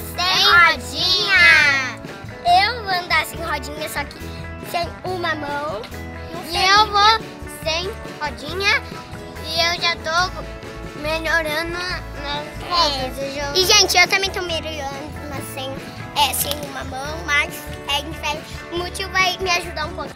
sem rodinha. Eu vou andar sem rodinha, só que sem uma mão. E eu vou sem rodinha. E eu já tô melhorando nas rodas. E, gente, eu também tô melhorando mas sem, é, sem uma mão, mas é, o motivo vai me ajudar um pouco.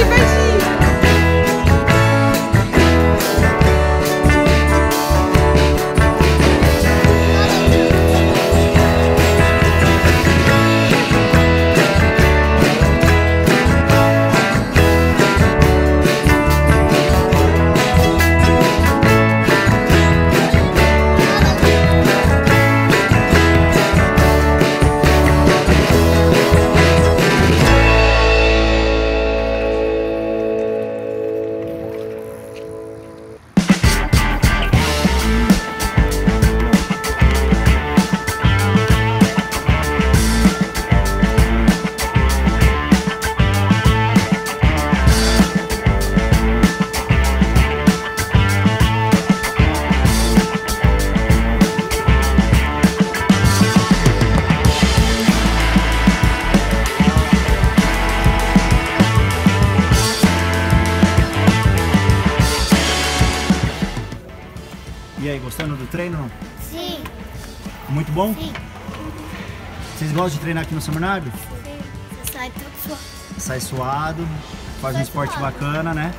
Happy birthday! E aí, gostando do treino? Sim. Muito bom? Sim. Vocês gostam de treinar aqui no São Bernardo? Sim. Você sai tudo suado. Sai suado, faz um Sai esporte suado. bacana, né?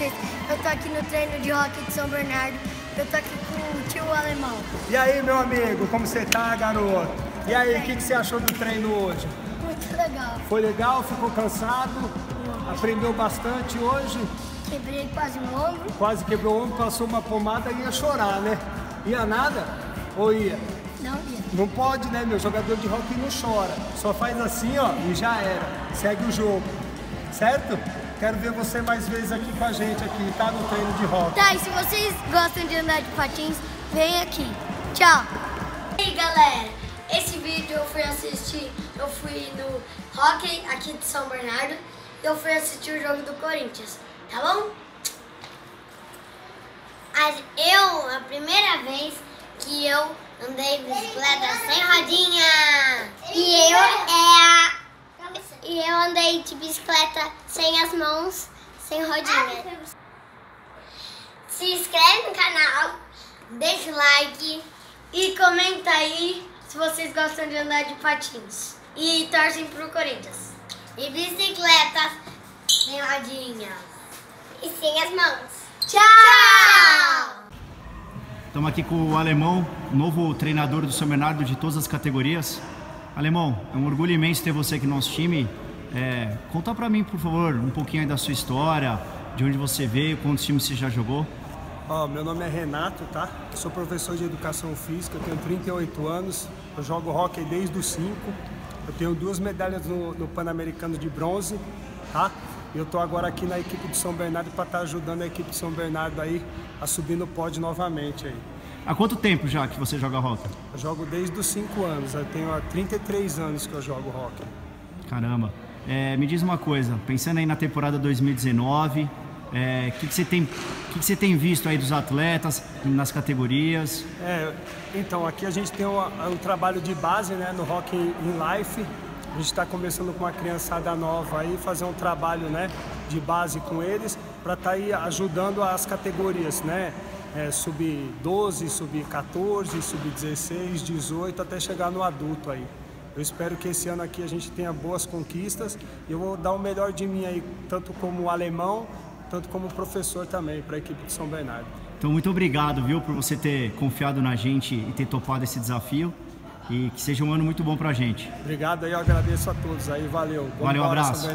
Vocês? Eu tô aqui no treino de hockey de São Bernardo. Eu tô aqui com o tio alemão. E aí, meu amigo, como você tá, garoto? E aí, o que, que você achou do treino hoje? Muito legal. Foi legal? Ficou cansado? Aprendeu bastante hoje? Quebrei quase o ombro. Quase quebrou o ombro, passou uma pomada e ia chorar, né? Ia nada? Ou ia? Não ia. Não pode, né, meu? Jogador de hockey não chora. Só faz assim, ó, e já era. Segue o jogo. Certo? Quero ver você mais vezes aqui com a gente aqui, tá? No treino de hockey. Tá, e se vocês gostam de andar de patins, vem aqui. Tchau. E aí, galera, esse vídeo eu fui assistir, eu fui no hockey aqui de São Bernardo, e eu fui assistir o jogo do Corinthians, tá bom? Eu, a primeira vez que eu andei de bicicleta sem rodinha. E eu é a... E eu andei de bicicleta sem as mãos, sem rodinha. Se inscreve no canal, deixa o like e comenta aí se vocês gostam de andar de patins. E torcem pro Corinthians. E bicicletas sem rodinha. E sem as mãos. Tchau! Estamos aqui com o Alemão, novo treinador do São Bernardo de todas as categorias. Alemão, é um orgulho imenso ter você aqui no nosso time. É, conta pra mim, por favor, um pouquinho da sua história, de onde você veio, quantos times você já jogou. Ó, meu nome é Renato, tá? Sou professor de educação física, tenho 38 anos, eu jogo hockey desde os 5. Eu tenho duas medalhas no, no Pan-Americano de bronze, tá? E eu tô agora aqui na equipe de São Bernardo para estar tá ajudando a equipe de São Bernardo aí a subir no pódio novamente aí. Há quanto tempo já que você joga hockey? Eu jogo desde os 5 anos, eu tenho há 33 anos que eu jogo hockey. Caramba. É, me diz uma coisa, pensando aí na temporada 2019, o é, que, que, você tem, que, que você tem visto aí dos atletas nas categorias? É, então, aqui a gente tem um, um trabalho de base né, no Rock in Life. A gente está começando com uma criançada nova aí, fazer um trabalho né, de base com eles para estar tá aí ajudando as categorias, né? É, sub-12, sub-14, sub-16, 18, até chegar no adulto aí. Eu espero que esse ano aqui a gente tenha boas conquistas e eu vou dar o melhor de mim aí, tanto como alemão tanto como professor também para a equipe de São Bernardo. Então, muito obrigado, viu, por você ter confiado na gente e ter topado esse desafio. E que seja um ano muito bom para a gente. Obrigado aí, eu agradeço a todos aí, valeu. Valeu, um abraço.